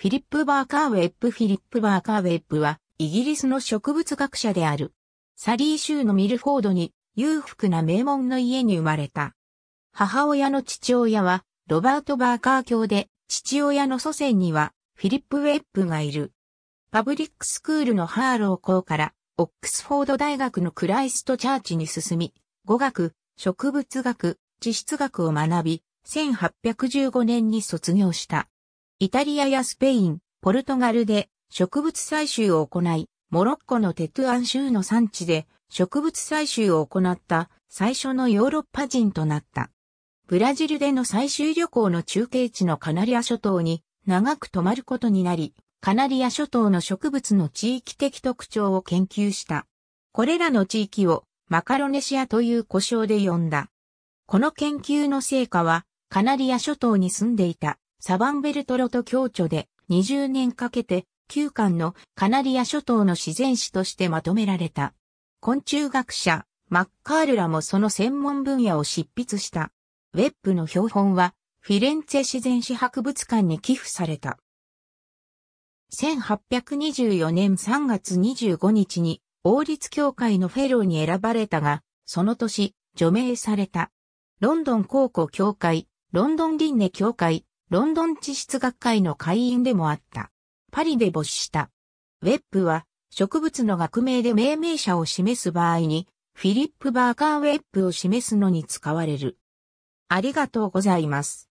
フィリップ・バーカーウェップフィリップ・バーカーウェップは、イギリスの植物学者である。サリー州のミルフォードに裕福な名門の家に生まれた。母親の父親は、ロバート・バーカー教で、父親の祖先には、フィリップ・ウェップがいる。パブリックスクールのハーロー校から、オックスフォード大学のクライストチャーチに進み、語学、植物学、地質学を学び、1815年に卒業した。イタリアやスペイン、ポルトガルで植物採集を行い、モロッコのテトゥアン州の産地で植物採集を行った最初のヨーロッパ人となった。ブラジルでの採集旅行の中継地のカナリア諸島に長く泊まることになり、カナリア諸島の植物の地域的特徴を研究した。これらの地域をマカロネシアという呼称で呼んだ。この研究の成果は、カナリア諸島に住んでいたサバンベルトロと共著で20年かけて9巻のカナリア諸島の自然史としてまとめられた。昆虫学者、マッカールらもその専門分野を執筆した。ウェップの標本はフィレンツェ自然史博物館に寄付された。1824年3月25日に王立協会のフェローに選ばれたが、その年、除名された。ロンドン高校協会、ロンドンリンネ協会、ロンドン地質学会の会員でもあった。パリで没した。ウェップは植物の学名で命名者を示す場合に、フィリップ・バーカー・ウェップを示すのに使われる。ありがとうございます。